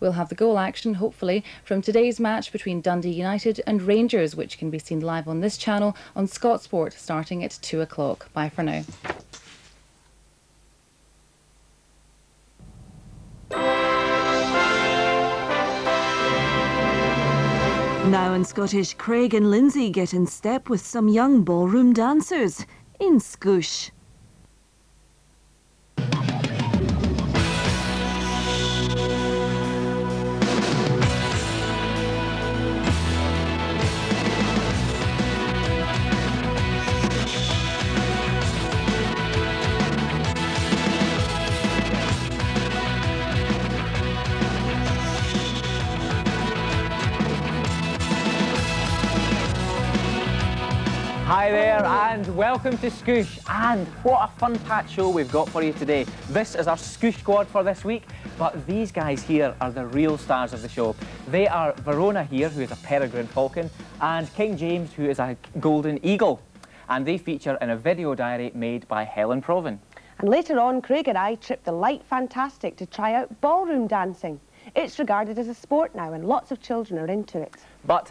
We'll have the goal action, hopefully, from today's match between Dundee United and Rangers, which can be seen live on this channel on Scotsport starting at 2 o'clock. Bye for now. Now in Scottish, Craig and Lindsay get in step with some young ballroom dancers in Skoosh. Hi there and welcome to Skoosh and what a fun packed show we've got for you today. This is our Skoosh squad for this week but these guys here are the real stars of the show. They are Verona here who is a peregrine falcon and King James who is a golden eagle and they feature in a video diary made by Helen Proven. And later on, Craig and I tripped the Light Fantastic to try out ballroom dancing. It's regarded as a sport now and lots of children are into it. But